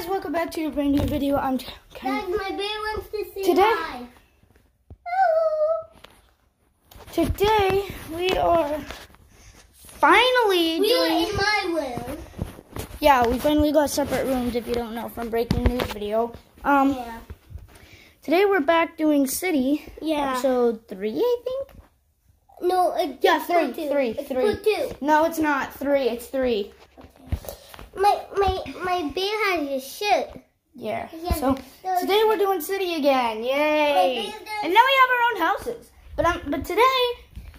guys, welcome back to your brand new video. I'm Guys, my bear wants to say Today- hi. today we are finally We doing. in my room. Yeah, we finally got separate rooms. If you don't know from breaking news video. Um, Yeah. today we're back doing city Yeah. episode three, I think. No, it's Yeah, three, for two. three, it's three. Two. No, it's not three. It's three. My my my bear has a shirt. Yeah. Yeah, So today we're doing city again. Yay! And now we have our own houses. But I'm but today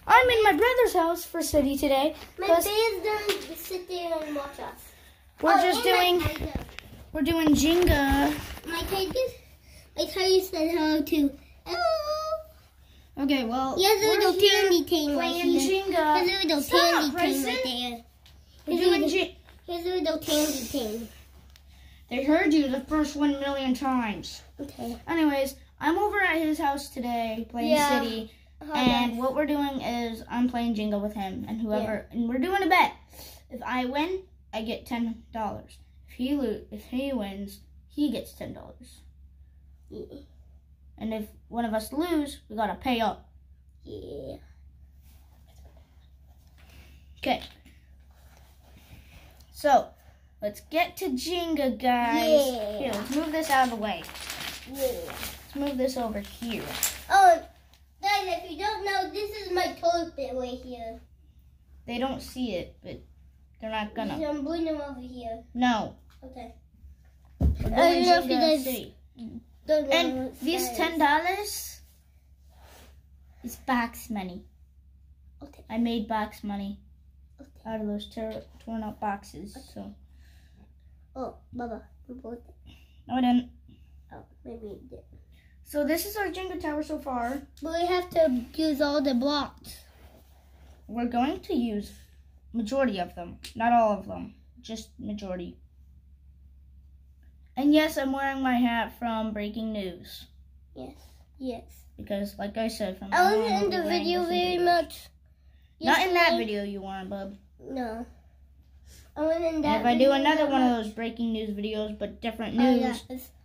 I'm in my brother's house for city today My bear's gonna sit there and watch us. we're Oh, just doing we're doing Jenga. My tiger. My tiger said hello too. Hello. Okay, well He has a little candy cane right here. Jenga. He has a little Stop, candy cane right there. We're doing doing- Here's a little candy cane. They heard you the first one million times. Okay. Anyways, I'm over at his house today playing Yeah. City, How and nice. what we're doing is I'm playing Jenga with him and whoever, and we're doing a bet. If I win, I get ten dollars. If he lo- if he wins, he gets ten dollars. Yeah. And if one of us lose, we gotta pay up. yeah. Okay. So, let's get to Jenga, guys. Yeah. Here, let's move this out of the way. Yeah. Let's move this over here. Oh, guys, if you don't know, this is my toilet bit right here. They don't see it, but they're not gonna. So I'm putting them over here. No. Okay. I don't know if you guys- City. Don't know And these ten dollars is box money. Okay. I made box money. Out of those ter- torn up boxes. So Oh, Baba, you both. no, I didn't. Oh, maybe it did. So this is our Jenga tower so far. But we have to use all the blocks. We're going to use majority of them, not all of them, just majority. And yes, I'm wearing my hat from Breaking News Yes. Yes. because, like I said, from I wasn't in the video very much. Not in that video, you weren't, bub. No. I And if I do another one much. of those breaking news videos, but different Oh, news,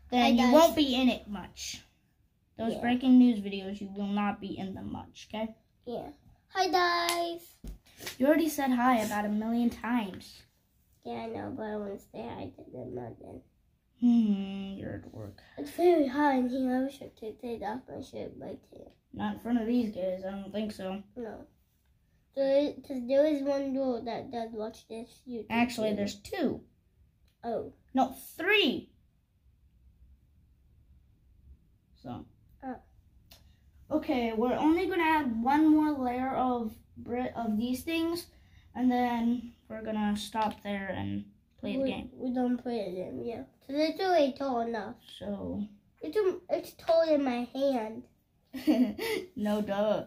then I you won't be in it much. Those Yeah. breaking news videos, you will not be in them much, okay? yeah. Hi, guys. You already said hi about a million times. Yeah, I know, but I want to say hi to them not then. Hmm, you're at work. It's very hot in here. I wish I could take off my shirt right there. Not in front of these guys, I don't think so. No. There, cause there is one girl that does watch this YouTube. Actually, there's two. Oh. No, three. So. Oh. Okay, we're only gonna add one more layer of of these things, and then we're gonna stop there and play the game. We don't play them, yeah. So it's already tall enough. So, It's, it's tall in my hand. no duh.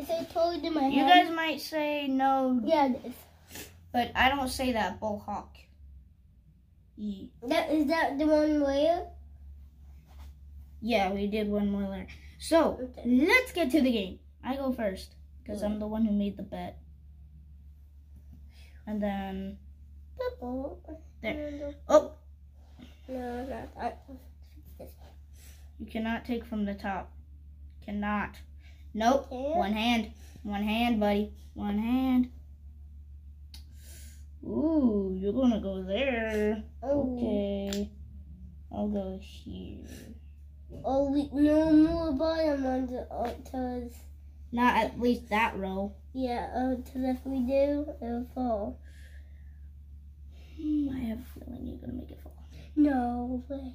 Is it taller than my You guys might say no, Yeah, it is. but I don't say that. Bullhawk. Yeah. That is that the one layer? Yeah, we did one more layer. So Okay. let's get to the game. I go first because I'm the one who made the bet. And then. There. Oh, no, not that. you cannot take from the top. Cannot. Nope. One hand. One hand, buddy. One hand. Ooh, you're gonna go there. Oh. Okay. I'll go here. Oh, we, no more bottom ones. Uh, cause Not at least that row. yeah, uh, cause if we do, it'll fall. Hmm, I have a feeling you're gonna make it fall. No way.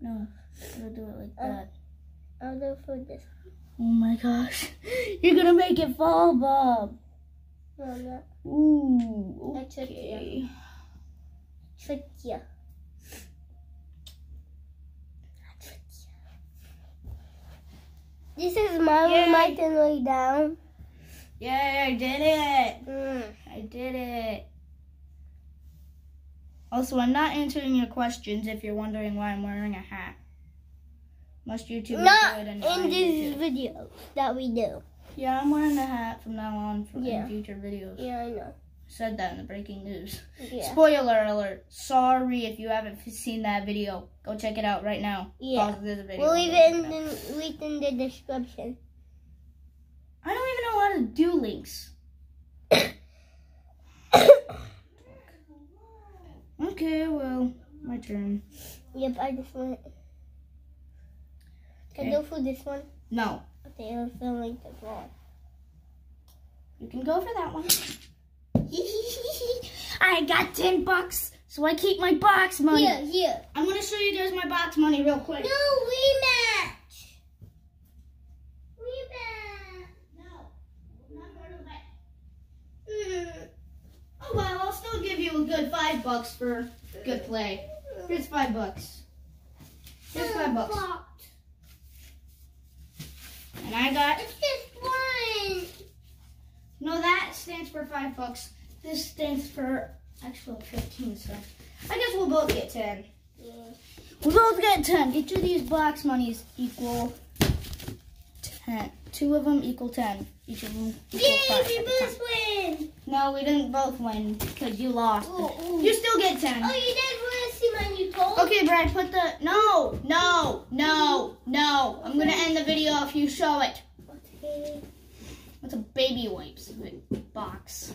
No, I'll do it like Uh. that. I'll go for this. Oh my gosh. You're gonna make it fall, Bob. No, I'm not. Ooh, I took okay. Trick ya. This is my Yay. room. I can lay down. Yay, I did it. Mm. I did it. Also, I'm not answering your questions if you're wondering why I'm wearing a hat. Most YouTubers Not do it in these videos that we do. Yeah, I'm wearing a hat from now on for Yeah. future videos. Yeah, I know. said that in the breaking news. Yeah. Spoiler alert. Sorry if you haven't seen that video. Go check it out right now. Yeah. Pause this video. We'll leave it in the link in the description. I don't even know how to do links. Okay, well, my turn. Yep, I just want. Can Okay. I go for this one? No, Okay, I'm filming the ball. you can go for that one. I got 10 bucks, so I keep my box money. Here, here. I'm gonna show you guys my box money real quick. No rematch. Rematch. No, not part of. Mm. Oh well, I'll still give you a good five bucks for good play. Here's five bucks. Here's five bucks. And I got It's just one. no that stands for five bucks. This stands for actual fifteen, so I guess we'll both get ten. Yeah. We'll both get ten. Each of these box monies equal ten. Two of them equal ten. Each of them equal Yay, five. we both win. No, we didn't both win because you lost. Ooh, ooh. You still get ten. Oh, you did want to my new toy? Okay, Brad, put the no, no, no, no. I'm gonna end the video if you show it. Okay. It's a baby wipes box.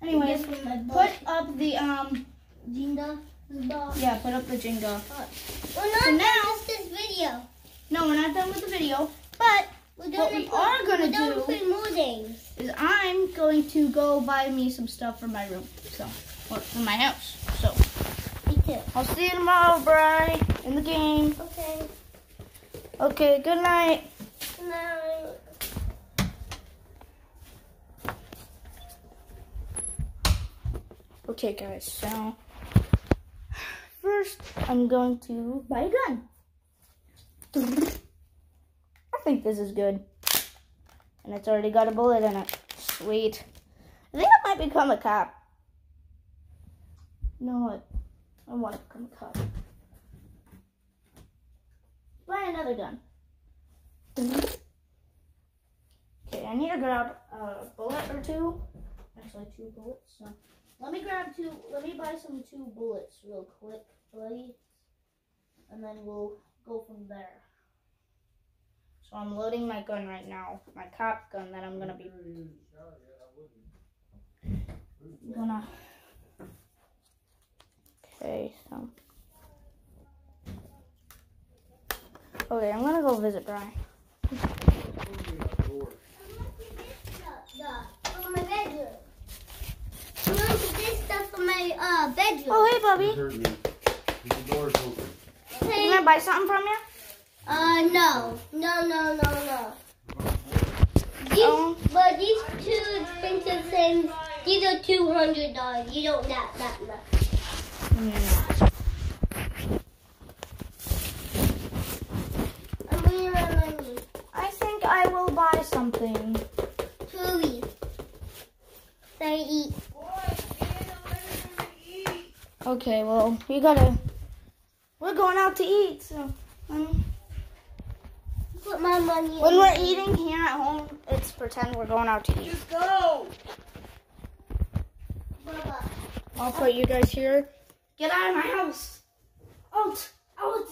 Anyways, put up the um, Jenga. box. yeah, put up the Jenga. We're not So done now- with this video. No, we're not done with the video, but We're What we with- are gonna do- more is I'm going to go buy me some stuff for my room, so or for my house. So Too. I'll see you tomorrow, Bri, in the game. Okay. Okay, good night. Good night. Okay, guys, so first I'm going to buy a gun. I think this is good. And it's already got a bullet in it. Sweet. I think I might become a cop. You know what? I want to become a cop. Buy another gun. Okay, I need to grab a bullet or two. Actually, two bullets. So. Let me grab two. Let me buy some two bullets real quick, please, and then we'll go from there. So I'm loading my gun right now, my cop gun that I'm gonna be gonna. Okay, so. Okay, I'm gonna go visit Brian. My bedroom. I'm going to get stuff for my uh, bedroom. Oh, hey, Bubby. Heard me. Keep the doors open. Okay. Can I buy something from you? Uh, no. No, no, no, no. These, Oh. But these two expensive things, these are $200. You don't get that much. I think I will buy something. Truly. They eat. Okay, well, we gotta. We're going out to eat, so. Um, Put my money when in. we're eating here at home, it's pretend we're going out to eat. Just go. Baba. I'll put you guys here. Get out of my house. Out. Out.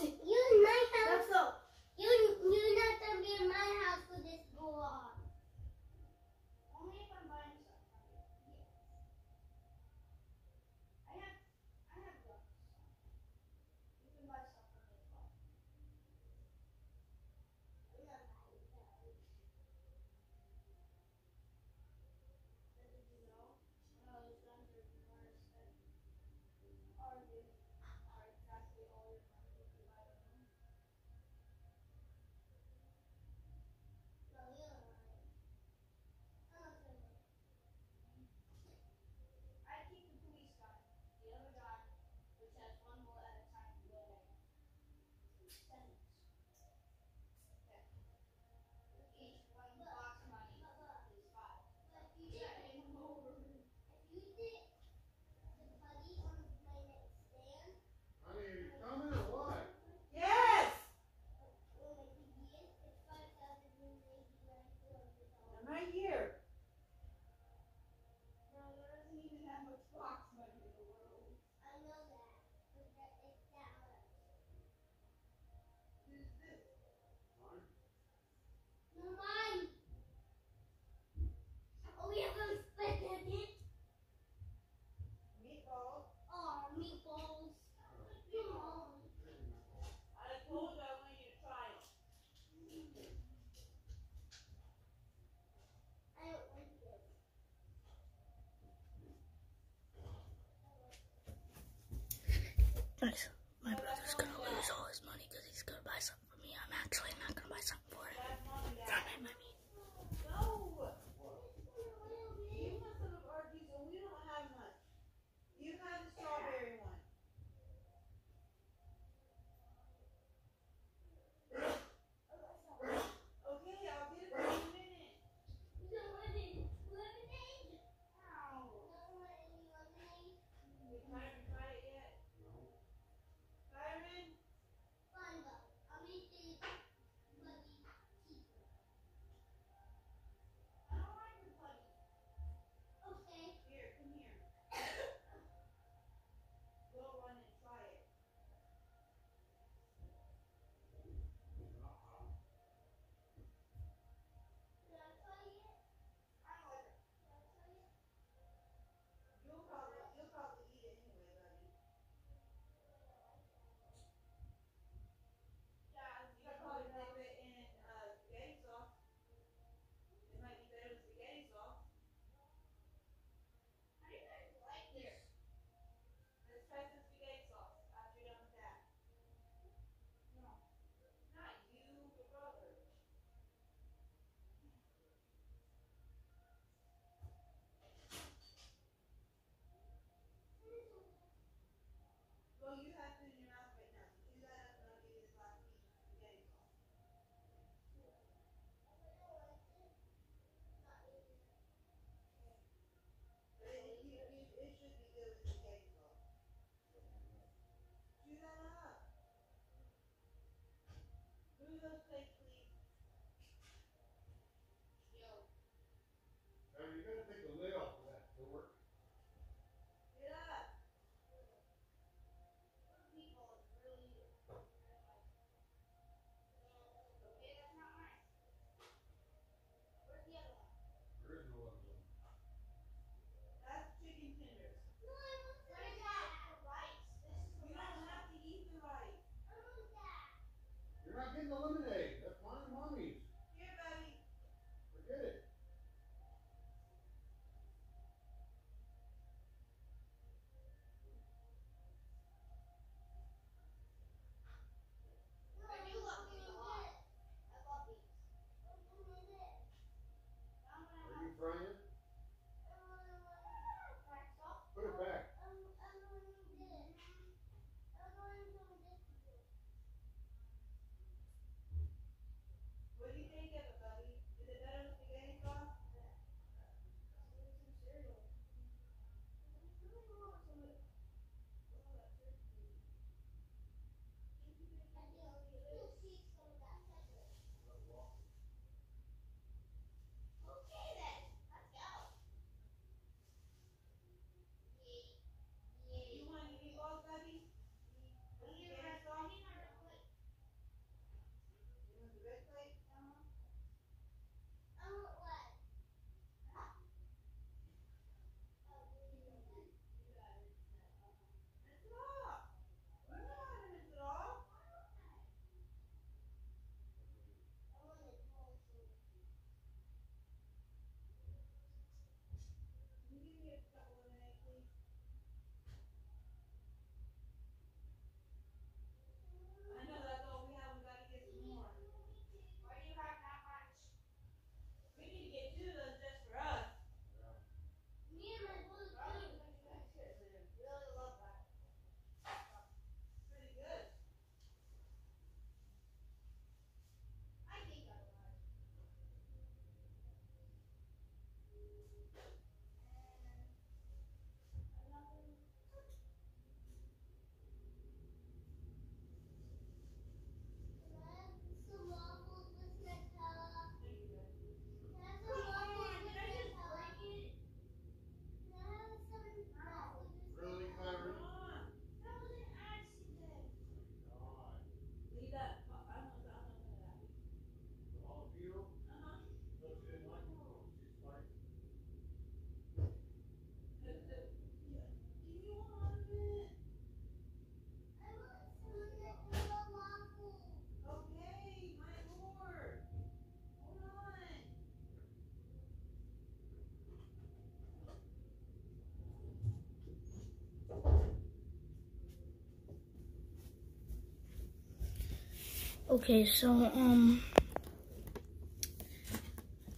Okay, so, um,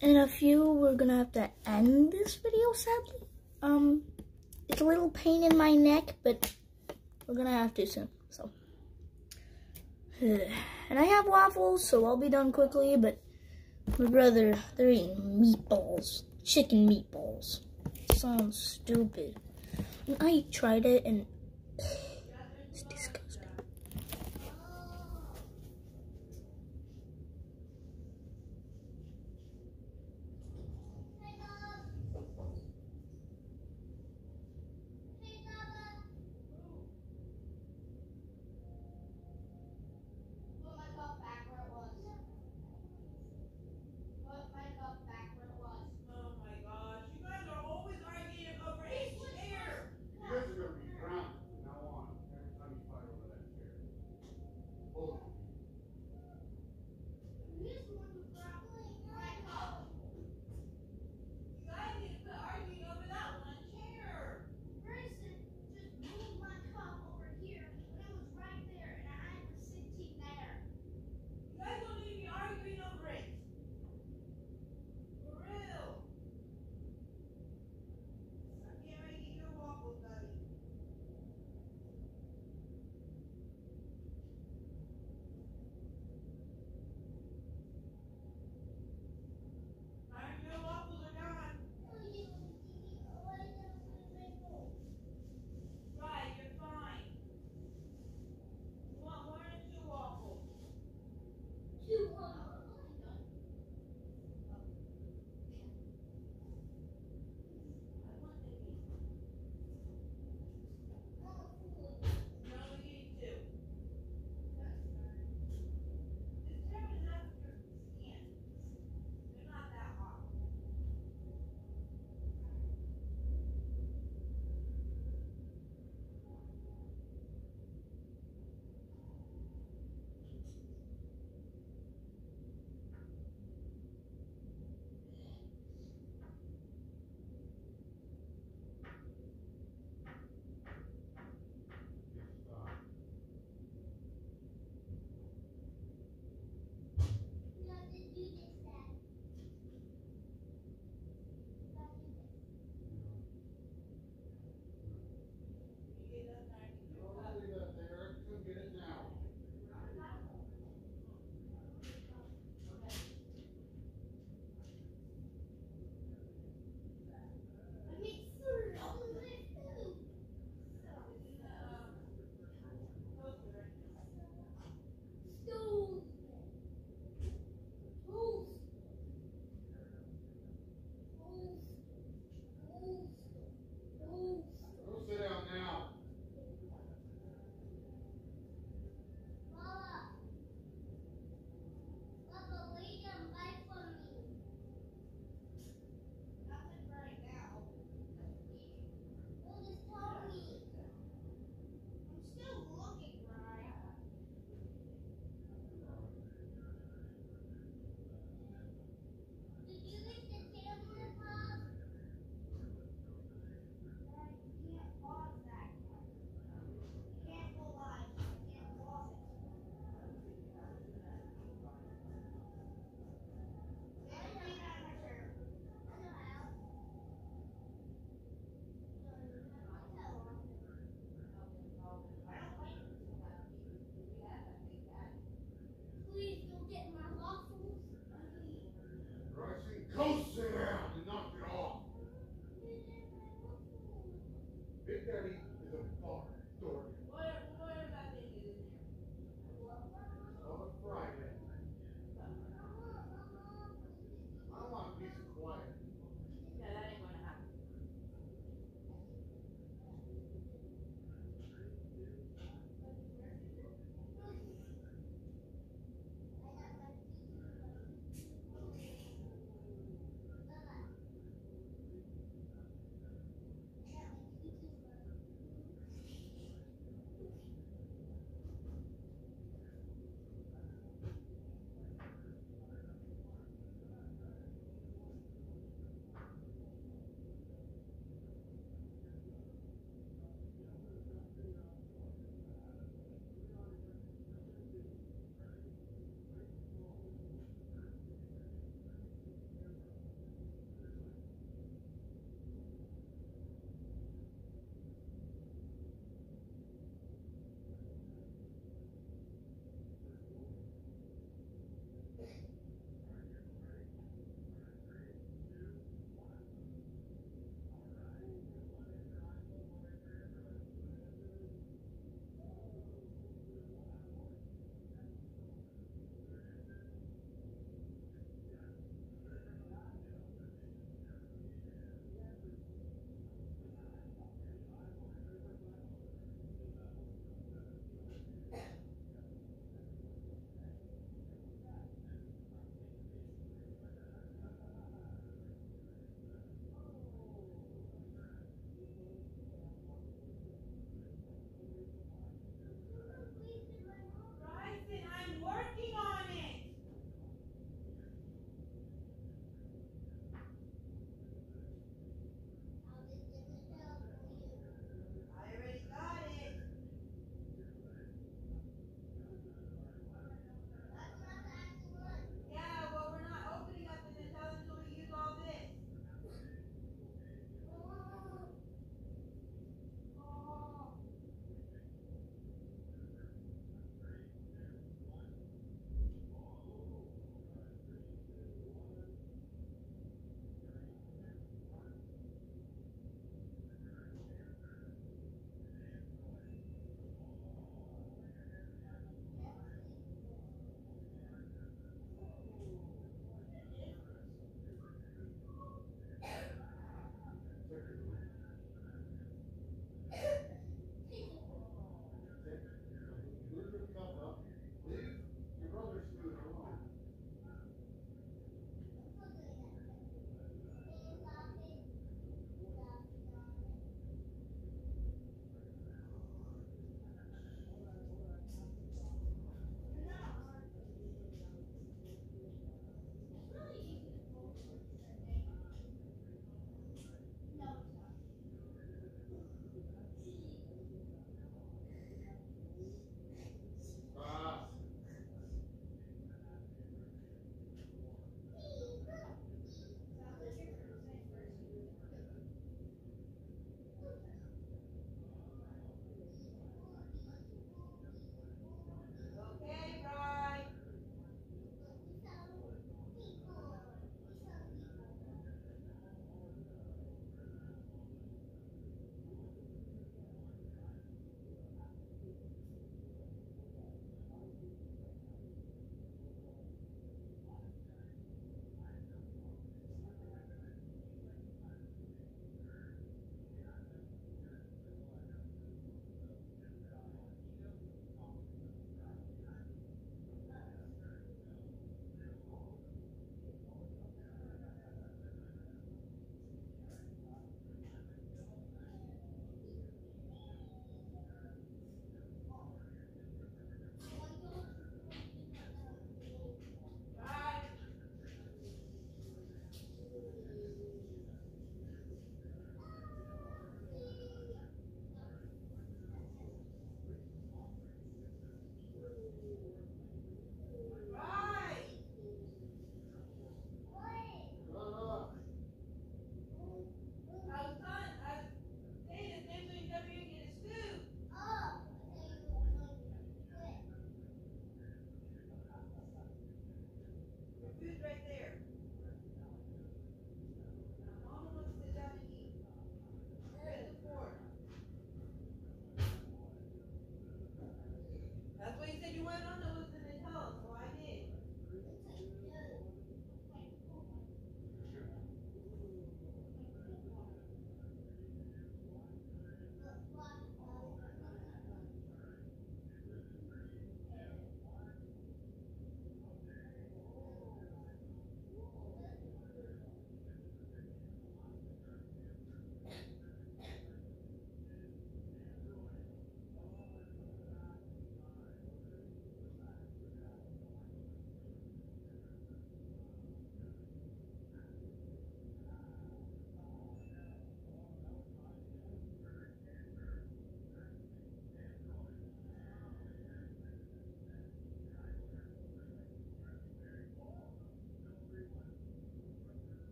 in a few, we're gonna have to end this video, sadly. Um, it's a little pain in my neck, but we're gonna have to soon, so. And I have waffles, so I'll be done quickly, but my brother, they're eating meatballs. Chicken meatballs. Sounds stupid. And I tried it, and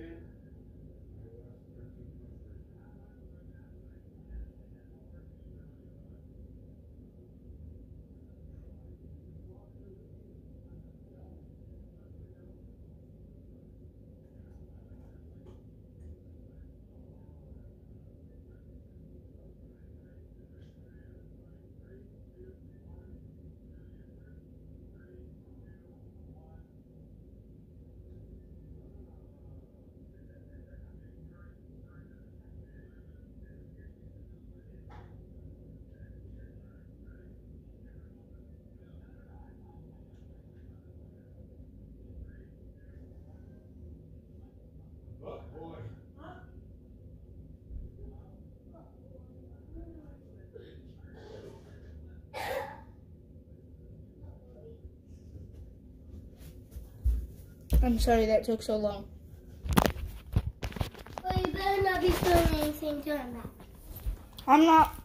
Amen. I'm sorry that took so long. Well, you better not be filming anything during that. I'm not.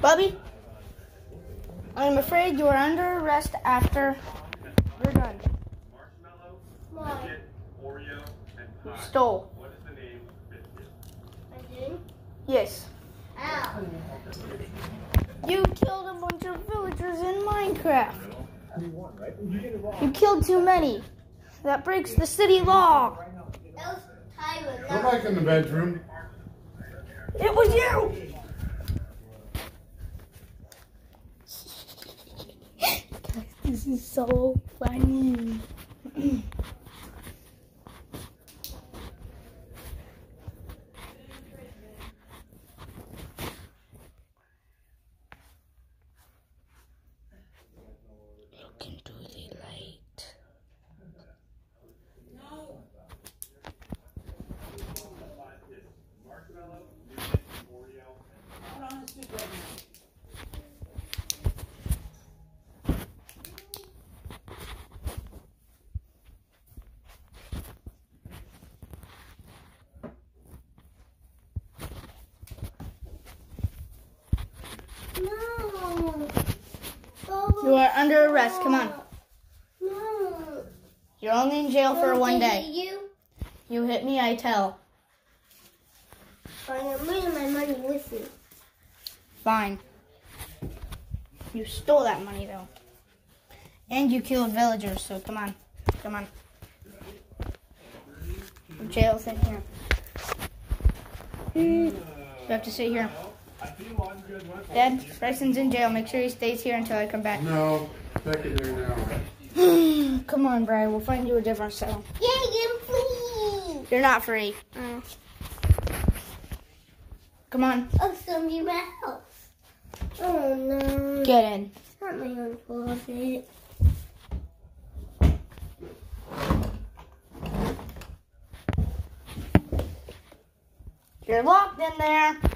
Bubby, I'm afraid you are under arrest after we're done. Marshmallow, Why? Oreo, and You pie. stole. What is the name of the biscuit? I did. Yes. Ow. You killed a bunch of villagers in Minecraft. You killed too many. That breaks the city law. That was Tyler. Go back in the bedroom. It was you. Guys, this is so funny. No. You are under arrest. Come on. No. You're only in jail for one day. hit You. You hit me, I tell. I'm bringing my money with me. Fine. You stole that money though. And you killed villagers, so come on. Come on. Jail's in here. Hmm. You have to sit here. Dad, Bryson's in jail. Make sure he stays here until I come back. No, back in there now. come on, Brian. We'll find you a different cell. Yeah, you please. You're not free. Oh. Come on. Oh, somebody in my house. Oh no. Get in. Not my own closet. You're locked in there.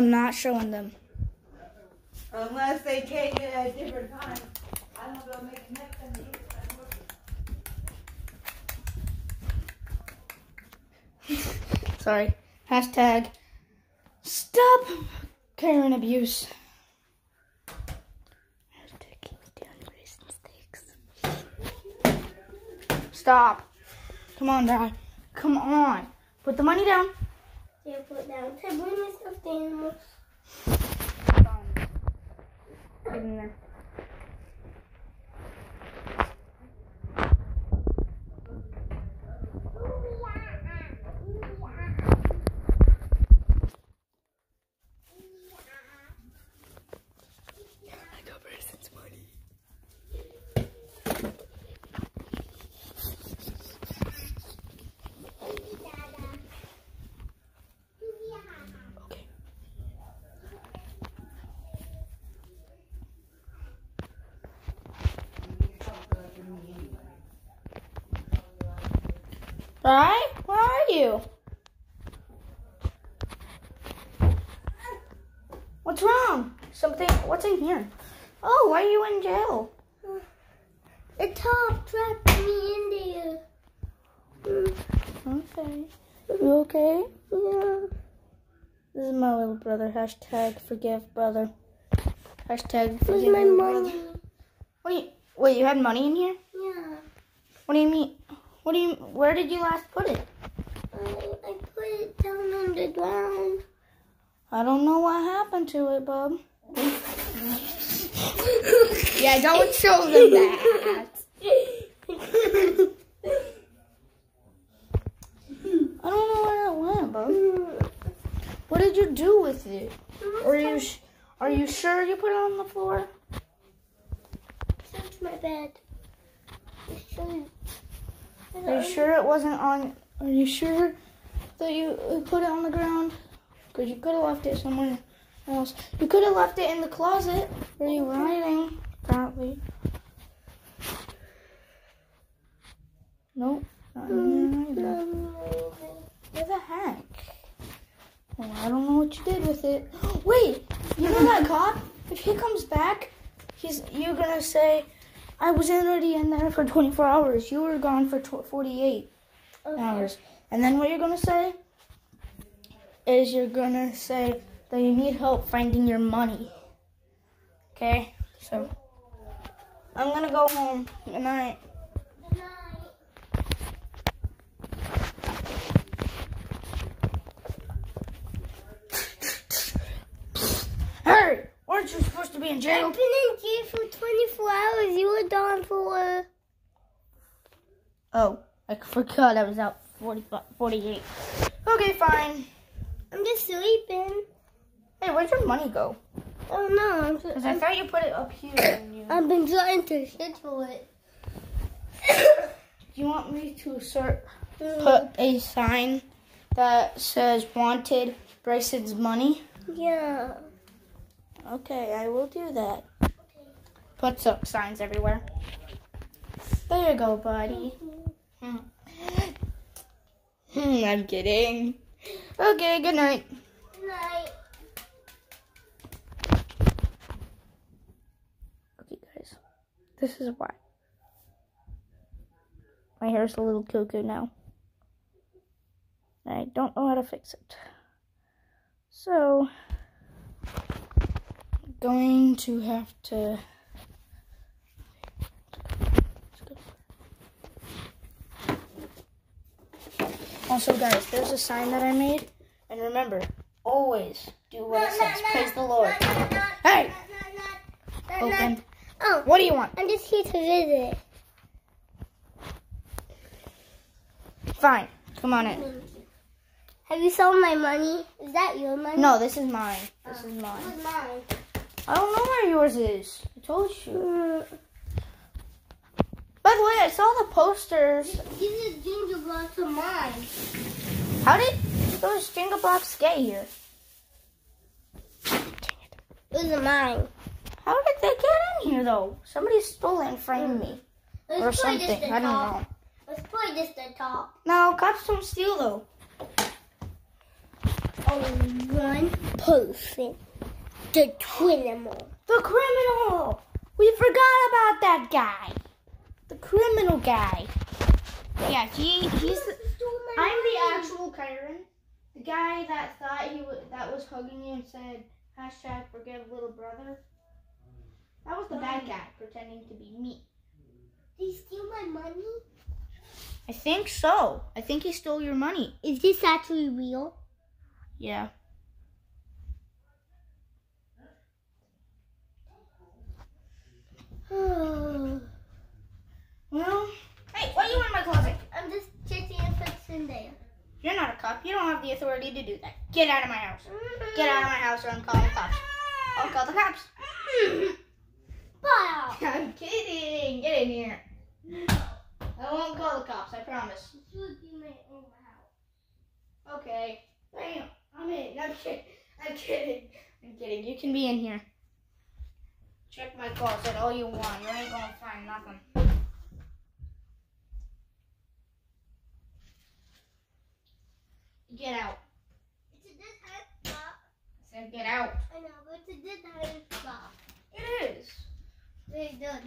I'm not showing them. Unless they change it at a different time. I won't be able to make it next either. Sorry. Hashtag stop Karen abuse. Hashtag down Grayson. Stop. Come on, Dad. Come on. Put the money down. Yeah, put down. Can I bring my stuffed animals? Right? Where are you? What's wrong? Something. What's in here? Oh, why are you in jail? The top trapped me in there. Okay. You okay? Yeah. This is my little brother. Hashtag forgive brother. Hashtag Where's forgive my little money? brother. What wait, you had money in here? Yeah. What do you mean? What do you? Where did you last put it? I, I put it down on the ground. I don't know what happened to it, bub. yeah, don't show them that. I don't know where it went, bub. What did you do with it? Are you sh- are you sure you put it on the floor? Search my bed. Are you sure it wasn't on? Are you sure that you put it on the ground? Because you could have left it somewhere else. You could have left it in the closet where you were hiding, apparently. Nope, not in here either. Where the heck? Well, I don't know what you did with it. Wait, you know that cop? If he comes back, he's you're gonna say, "I was already in there for 24 hours. You were gone for tw- 48 hours." And then what you're gonna say is you're gonna say that you need help finding your money. Okay, so I'm gonna go home. Good night. Good night. Hey, weren't you supposed to be in I've jail? been in jail for 24 hours. You were gone for. Uh, oh, I forgot I was out 40, 48. Okay, fine. I'm just sleeping. Hey, where'd your money go? Oh no, I'm Because I thought you put it up here. You... I've been trying to schedule it. Do you want me to sort mm. put a sign that says "Wanted Bryson's money"? Yeah. Okay, I will do that. Put some signs everywhere. There you go, buddy. Hmm. Hmm, I'm kidding. Okay, good night. Good night. Okay, guys, this is why. My hair's a little cuckoo now. I don't know how to fix it. So, going to have to. Also, guys, there's a sign that I made. And remember, always do what it says. Praise the Lord. Hey! Open. Oh, What do you want? I'm just here to visit. Fine. Come on in. Have you sold my money? Is that your money? No, this is mine. This oh. is mine. What's mine? I don't know where yours is. I told you. Mm, By the way, I saw the posters. These are Jenga blocks of mine. How did those Jenga blocks get here? Those are mine. How did they get in here though? Somebody stole it and framed me. Let's Or something. I don't top. know. Let's play just the top. No, cops don't steal though. Oh, one person. The criminal. The criminal! We forgot about that guy. The criminal guy. Yeah, he he's the, I'm the actual Kyron. The guy that thought he was that was hugging you and said hashtag forgive little brother. That was the bad guy pretending to be me. Did he steal my money? I think so. I think he stole your money. Is this actually real? Yeah. Well, hey, why are you in my closet? I'm just checking if it's in there. You're not a cop. You don't have the authority to do that. Get out of my house. Get out of my house or I'm calling the cops. I'll call the cops. Wow. I'm kidding. Get in here. I won't call the cops. I promise. Okay. Damn. I'm in. I'm kidding. I'm kidding. I'm kidding. You can be in here. Check my closet all you want. You ain't gonna find nothing. Get out. It's a high spot. I said get out. I know, but it's a high spot. It is. Very good.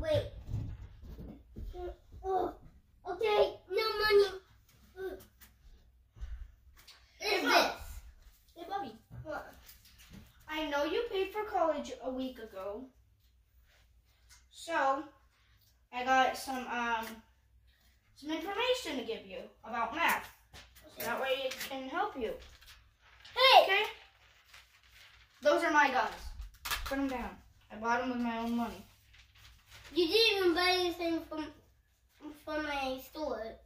Wait. Oh, okay. No money. Ugh. Is this? Hey, Bubby. What? I know you paid for college a week ago. So, I got some um some information to give you about math. So that way it can help you. Hey! Okay? Those are my guns. Put them down. I bought them with my own money. You didn't even buy anything from from my store.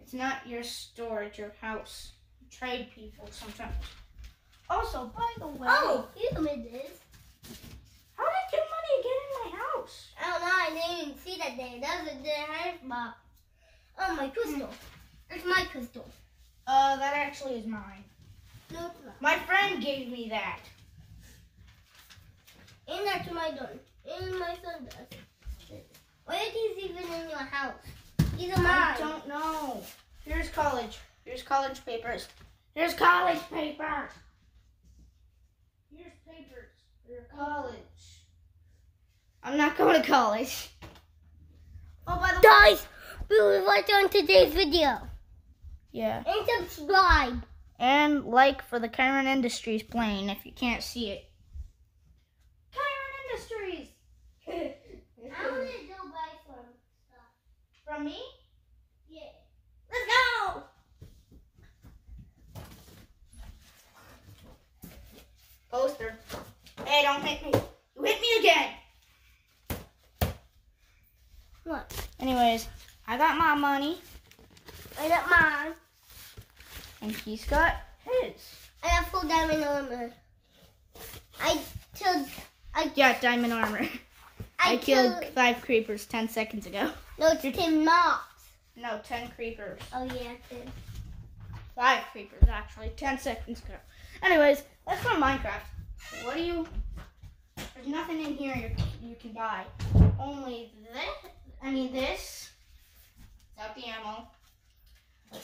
It's not your store, it's your house. You trade people sometimes. Also, by the way, Oh, you made this. how did your money get in my house? I don't know. I didn't even see that day. That was a high spot. Oh, my crystal. It's my crystal. Uh, that actually is mine. No, it's not. My friend gave me that. And that's my gun. And my son does. Why are these even in your house? These are I don't know. Here's college. Here's college papers. Here's college papers. College. I'm not going to college. Oh, by the way. Guys, we will watch on today's video. Yeah. And subscribe. And like for the Chiron Industries plane if you can't see it. Chiron Industries! I want to go buy some stuff. From me? Yeah. Let's go! Poster. Hey, don't hit me. You hit me again. What? Anyways, I got my money I got mine. and he's got his. I got full diamond armor. I killed. I Yeah, diamond armor. I, I killed five creepers 10 seconds ago. No, it's ten mobs. No, 10 creepers. Oh yeah, ten. Five creepers, actually. 10 seconds ago. Anyways, let's go Minecraft. What do you... There's nothing in here you, you can buy. Only this. I mean, this. Without the ammo.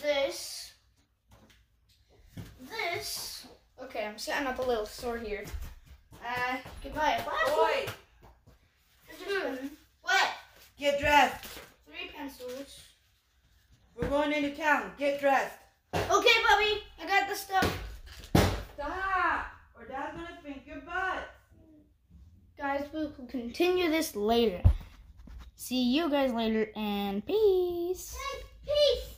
This. This. Okay, I'm setting up a little store here. Uh, you can buy a flashlight. Boy, Hmm. What? get dressed. Three pencils. We're going into town. Get dressed. Okay, Bubby. I got the stuff. Stop, or Dad's gonna think your butt. Guys, we'll continue this later. See you guys later and peace. Peace.